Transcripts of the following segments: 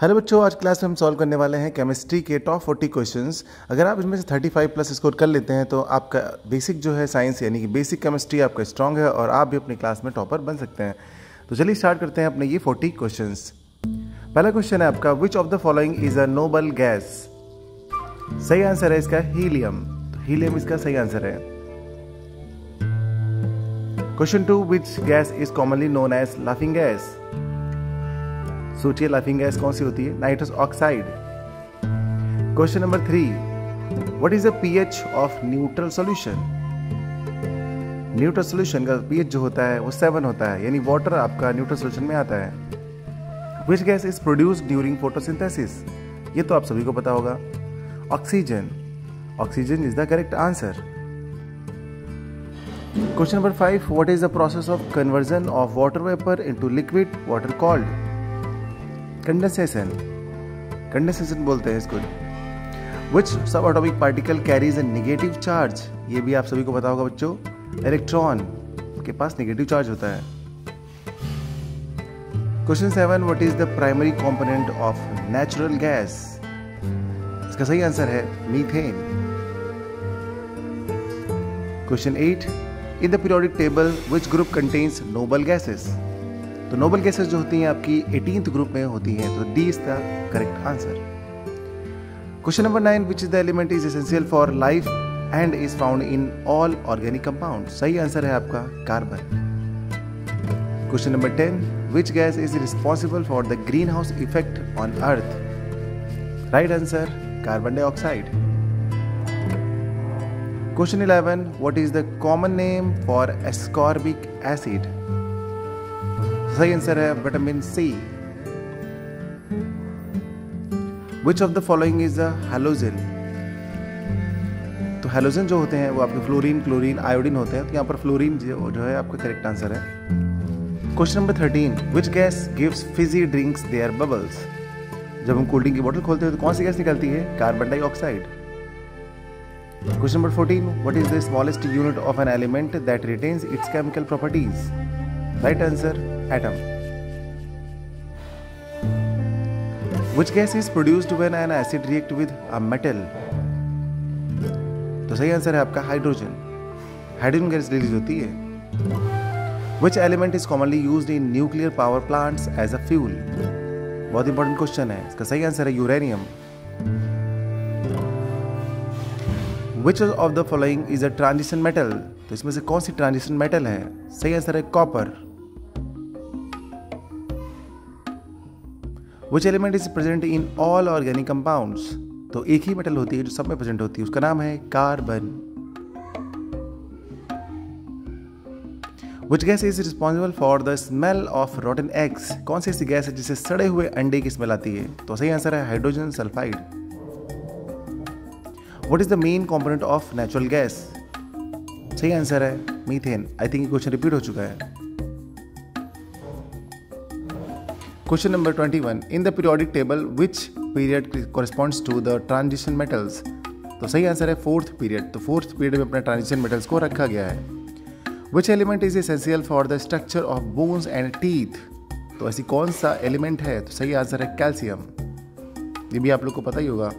Hello बच्चों, आज class में हम सॉल्व करने वाले हैं केमिस्ट्री के टॉप 40 क्वेश्चंस अगर आप इसमें से 35 प्लस स्कोर कर लेते हैं तो आपका बेसिक जो है साइंस यानी कि बेसिक केमिस्ट्री आपका स्ट्रांग है और आप भी अपनी क्लास में टॉपर बन सकते हैं. तो चलिए स्टार्ट करते हैं अपने ये 40 क्वेश्चन पहला क्वेश्चन है आपका which of the following is a noble gas सही आंसर है इसका हीलियम तो हीलियम इसका सही आंसर है. Question two which gas is commonly known as laughing gas सोचिए लाफिंग गैस कौन सी होती है? Nitrous oxide question number three what is the pH of neutral solution neutral solution का पीएच जो होता है, वो सेवन होता है, यानी वाटर आपका न्यूट्रल सॉल्यूशन में आता है। Which gas is produce during photosynthesis ये तो आप सभी को पता होगा। Oxygen oxygen is the correct answer question number five what is the process of conversion of water vapour into liquid water called condensation condensation बोलते हैं इसको। Which subatomic particle carries a negative charge ये भी आप सभी को पता होगा बच्चों। इलेक्ट्रॉन के पास निगेटिव चार्ज होता है। Question seven what is the primary component of natural gas इसका सही आंसर है methane question eight in the periodic table which group contains noble gases तो नोबल गैसेस जो होती हैं आपकी एटीन ग्रुप में होती हैं तो D is the correct answer question number nine which is the element is essential for life and is found in all organic compound सही आंसर है आपका carbon question number ten which gas is responsible for the green house effect on earth right answer carbon dioxide question eleven what is the common name for ascorbic acid सही answer है vitamin C which of the following is halogen तो halogen जो होते हैं वो आपके fluorine chlorine iodine होते हैं। तो यहाँ पर फ्लोरीन जो, जो है आपका करेक्ट आंसर है। Question number thirteen which gas gives fizzy drinks their bubbles जब हम कोल्ड ड्रिंक की बोतल खोलते हैं तो कौन सी गैस निकलती है? Carbon dioxide question number fourteen what is the smallest unit of an element that retains its chemical properties right answer atom. Which gas is produced when an acid react with a metal? तो सही answer है आपका hydrogen hydrogen gas release होती है। Which element is commonly use in nuclear power plants as a fuel बहुत important question है। इसका सही आंसर है uranium which of the following is a transition metal तो इसमें से कौन सी ट्रांजिशन मेटल है? सही आंसर है copper which element is present in all organic compounds तो एक ही मेटल होती है जो सब में प्रेजेंट होती है। उसका नाम है carbon which gas is responsible for the smell of rotten eggs कौन सी ऐसी गैस है जिसे सड़े हुए अंडे की स्मेल आती है? तो सही आंसर है hydrogen sulphide what is the main component of natural gas सही आंसर है methane I think question repeat हो चुका है। Question number 21. In the periodic table, which period corresponds to the transition metals? तो सही आंसर है fourth period तो fourth period में अपने ट्रांजिशन मेटल्स को रखा गया है। Which element is essential for the structure of bones and teeth तो ऐसी कौन सा एलिमेंट है? तो सही आंसर है कैल्शियम ये भी आप लोग को पता ही होगा।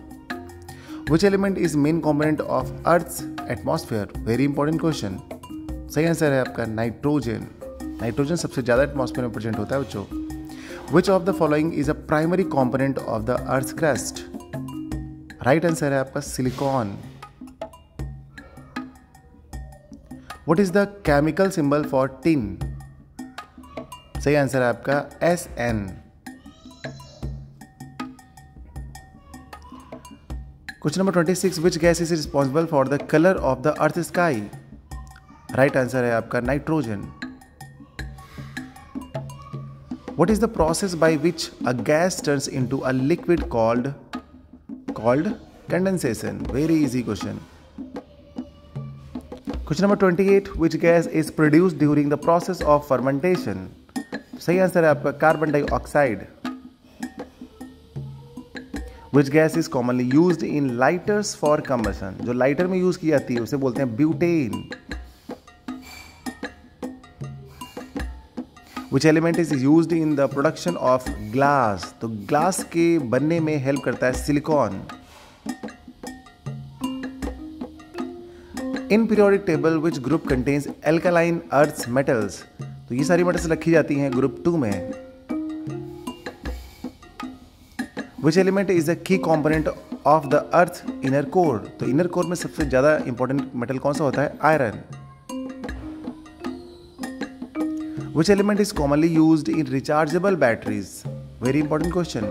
Which element is main component of earth atmosphere very important question सही आंसर है आपका नाइट्रोजन नाइट्रोजन सबसे ज़्यादा एटमॉस्फेयर में प्रेजेंट होता है बच्चों। Which of the following is a primary component of the earth crust right answer है आपका silicon what is the chemical symbol for tin सही आंसर है आपका S N question number twenty six which gas is responsible for the colour of the earth sky right answer है आपका nitrogen what is the process by which a gas turns into a liquid called called condensation very easy question question number 28 which gas is produced during the process of fermentation सही answer है आपका carbon dioxide which gas is commonly use in lighters for combustion जो lighter में use की जाती है उसे बोलते हैं butane Which element is use in the production of glass तो ग्लास के बनने में हेल्प करता है silicon in periodic table which group contains alkaline earth metals तो ये सारी मेटल्स रखी जाती हैं ग्रुप टू में. Which element is the key component of the earth inner core तो इनर कोर में सबसे ज़्यादा इंपॉर्टेंट मेटल कौन सा होता है? Iron which element is commonly use in rechargeable batteries very important question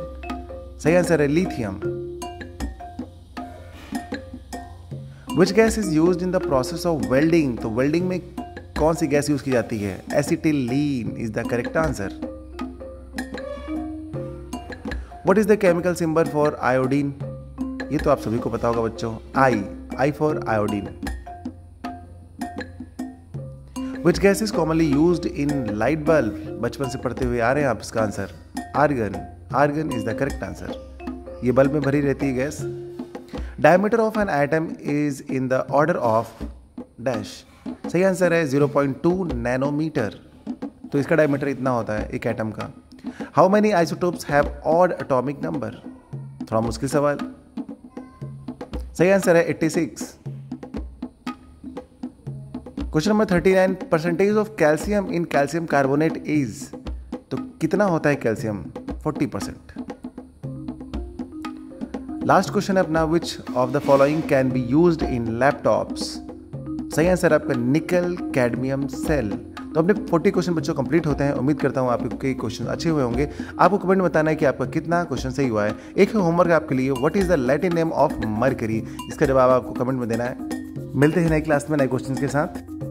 सही आंसर है lithium which gas is use in the process of welding तो वेल्डिंग में कौन सी गैस यूज़ की जाती है? Acetylene is the correct answer what is the chemical symbol for iodine ये तो आप सभी को पता होगा बच्चों. I I for iodine which gas is commonly use in light bulb बचपन से पढ़ते हुए आ रहे हैं आप इसका answer argon argon is the correct answer ये बल्ब में भरी रहती है gas diameter of an item is in the order of dash सही आंसर है 0.2 नैनोमीटर तो इसका डायमीटर इतना होता है, एक एटम का. How many isotopes have odd atomic number थोड़ा मुश्किल सवाल. सही आंसर है 86 question number 39 percentage of calcium in calcium carbonate is तो कितना होता है कैल्शियम 40 परसेंट लास्ट क्वेश्चन है अपना which of the following can be use in laptops सही आंसर आपका निकल कैडमियम सेल तो अपने 40 क्वेश्चन बच्चों कंप्लीट होते हैं। उम्मीद करता हूँ आपके क्वेश्चन अच्छे हुए होंगे। आपको कमेंट में बताना है कि आपका कितना क्वेश्चन सही हुआ है। एक होमवर्क आपके लिए। What is the Latin name of mercury इसका जवाब आपको कमेंट में देना है। मिलते हैं नई क्लास में नए क्वेश्चन के साथ।